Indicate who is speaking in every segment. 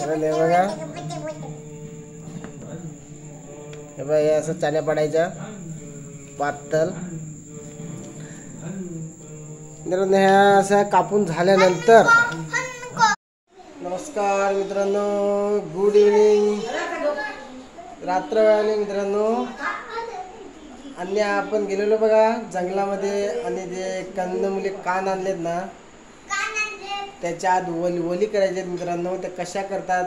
Speaker 1: कारण बघा. हे बघा हे असं चाल्या पडायच्या. पातल मित्रांनो ह्या अशा कापून झाल्यानंतर नमस्कार मित्रांनो गुड इव्हनिंग रात्र वेळाने मित्रांनो आणि आपण गेलेलो बघा जंगलामध्ये. आणि जे कंदमुले कान आणलेत ना त्याच्या आत वली वली करायचे मित्रांनो. त्या कशा करतात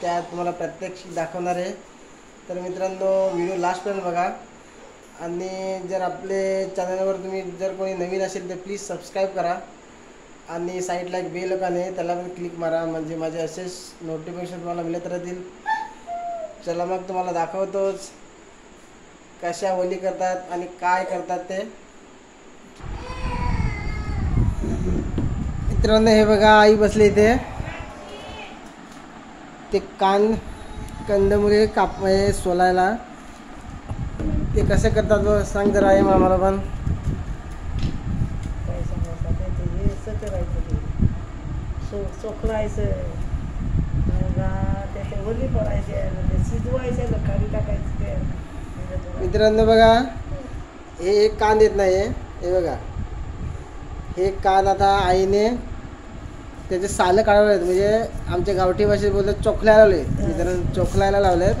Speaker 1: त्या तुम्हाला प्रत्यक्ष दाखवणार आहे. तर मित्रांनो व्हिडिओ लास्टपर्यंत बघा. आणि जर आपले चॅनलवर तुम्ही जर कोणी नवीन असेल तर प्लीज सबस्क्राईब करा. आणि साईडला एक बेल का नाही त्याला पण क्लिक मारा. म्हणजे माझे असेच नोटिफिकेशन तुम्हाला मिळत राहतील. चला मग तुम्हाला दाखवतोच कशा ओली करतात आणि काय करतात ते. मित्रांनो हे बघा आई बसली इथे. ते कान कंदमुळे काप सोलायला. ते कसे करतात बघ सांग जरा आई आम्हाला पण.
Speaker 2: हे
Speaker 1: मित्रांनो बघा हे एक कान येत नाही हे बघा. हे कान आता आईने त्याचे सालं काढवले आहेत म्हणजे आमच्या गावठी भाषेत बोलतात चोखलायला लावले. मित्रांनो चोखलायला लावलेत.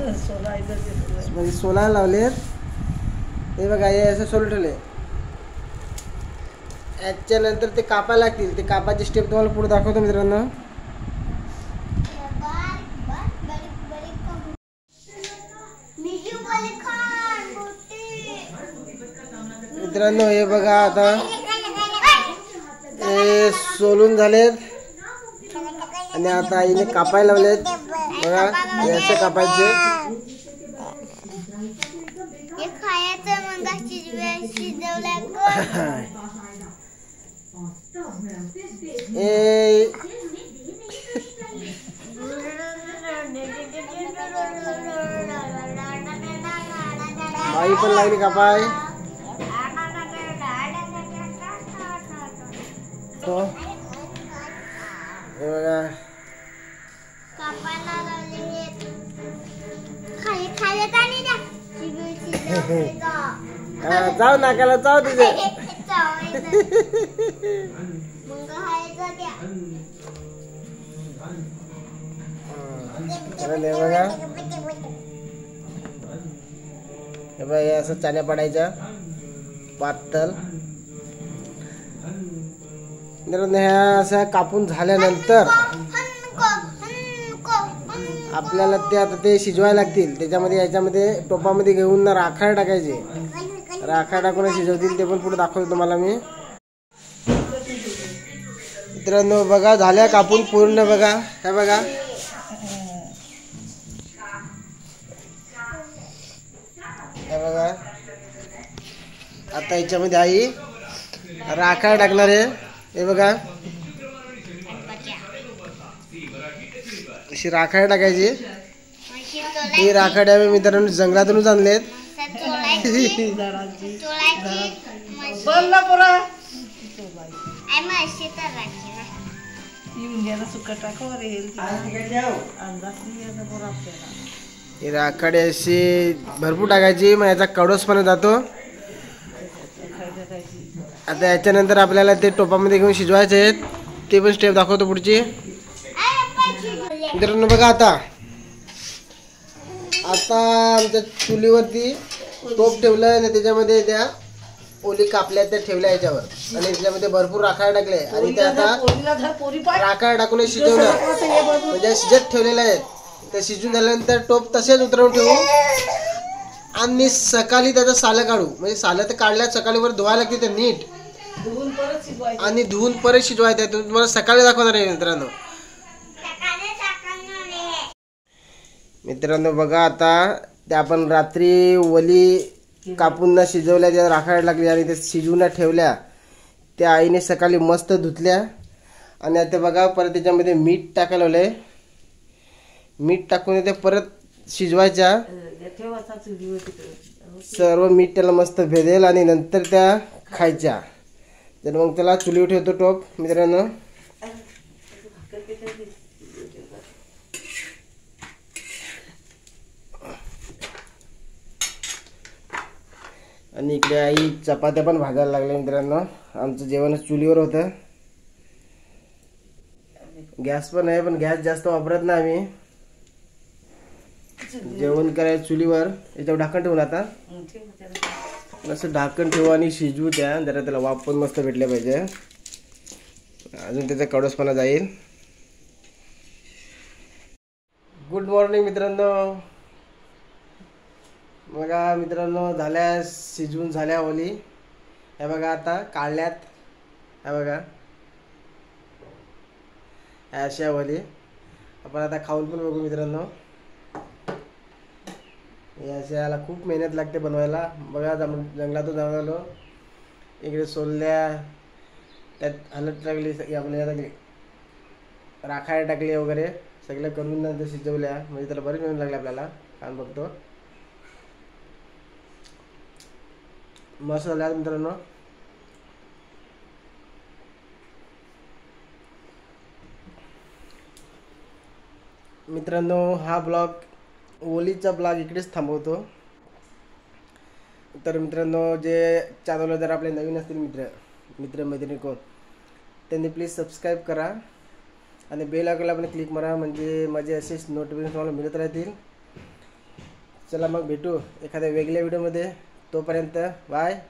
Speaker 1: म्हणजे सोलायला लावलेत. हे बघा हे असं सोलून ठेवले. याच्यानंतर ते कापायला लागतील. ते कापाची स्टेप तुम्हाला पुढे दाखवतो मित्रांनो. मित्रांनो हे बघा आता. हे सोलून झालेत. आणि आता आईने कापायला लावलेत. बघा हे असे कापायचे
Speaker 3: हे
Speaker 1: हे बाई पण लागली कापाय. तो. हे बघा. जाऊ नाकाला जाऊ तिथे बघा हे बघा हे असं चाण्या पडायच्या. पातल मित्रांनो ह्या अशा कापून झाल्यानंतर आपल्याला ते आता ते शिजवायला लागतील. त्याच्यामध्ये याच्यामध्ये टोपामध्ये घेऊन ना राखाड टाकायचे. राखाड टाकून शिजवतील ते पण पुढे दाखवतो तुम्हाला मी. मित्रांनो बघा झाल्या कापून पूर्ण बघा. हे बघा. हे बघा. आता याच्यामध्ये आई राखाड टाकणार आहे. हे बघा. अशी राखाड टाकायची. ही राखाड आम्ही मित्रांनो जंगलातूनच आणलेत. ही राखाड अशी भरपूर टाकायची मग याचा कडोसपणा जातो. आता याच्यानंतर आपल्याला ते टोपामध्ये घेऊन शिजवायचे आहेत. ते पण स्टेप दाखवतो पुढची. मित्रांनो बघा आता. आता आमच्या चुलीवरती टोप ठेवलं आणि त्याच्यामध्ये त्या ओली कापल्या त्या ठेवल्या याच्यावर. आणि त्याच्यामध्ये भरपूर राखाड टाकले आणि ते आता राखाड टाकून शिजवलं म्हणजे शिजत ठेवलेले आहेत. ते शिजून झाल्यानंतर टोप तसेच उतरवून ठेवू. आणि सकाळी त्याचं सालं काढू. म्हणजे सालं तर काढल्या सकाळी वर धुवायला लागते ते नीट. आणि धुवून परत शिजवायचं तुम्हाला सकाळी दाखवणार आहे मित्रांनो. मित्रांनो बघा आता ते आपण रात्री वली कापून न शिजवल्या त्या राखायला लागल्या आणि ते शिजवून ठेवल्या. त्या आईने सकाळी मस्त धुतल्या. आणि आता बघा परत त्याच्यामध्ये मीठ टाकायला लावलंय. मीठ टाकून ते परत शिजवायच्या. सर्व मीठ त्याला मस्त भेदेल आणि नंतर त्या खायच्या. तर मग त्याला चुलीवर ठेवतो टोप मित्रांनो. आणि इकडे आई चपात्या पण भाजायला लागल्या मित्रांनो. आमचं जेवणच चुलीवर होतं. गॅस पण आहे पण गॅस जास्त वापरत नाही आम्ही. जेवण करायचं चुलीवर. याच्यावर ढाकण ठेवून आता. असं ढाकण ठेवू आणि शिजवू त्या जरा त्याला वाफ पण मस्त भेटले पाहिजे. अजून त्याचा कडोसपणा जाईल. गुड मॉर्निंग मित्रांनो. बघा मित्रांनो झाल्या शिजवून झाल्या ओली. हे बघा आता काढल्यात. हे बघा. अशा ओली. आपण आता खाऊन पण बघू मित्रांनो. या अशाला खूप मेहनत लागते बनवायला. बघा जम जंगलातून जाऊन आलो. इकडे सोलल्या. त्यात हलत टाकली आपल्या टाकली राखायला टाकली वगैरे. सगळं करून नंतर शिजवल्या. म्हणजे त्याला बरेच मेहनत लागले आपल्याला. कारण बघतो. मस्त झाल्या मित्रांनो मित्रांनो हा ब्लॉग ओलीचा ब्लॉग इकडेच थांबवतो तर मित्रांनो जे चॅनलवर जर आपले नवीन असतील मित्र मित्र मैत्रिणी कोण त्यांनी प्लीज सबस्क्राईब करा आणि बेल आयकॉनला पण क्लिक मारा म्हणजे माझे असेच नोटिफिकेशन तुम्हाला मिळत राहतील चला मग भेटू एखाद्या वेगळ्या व्हिडिओमध्ये तोपर्यंत बाय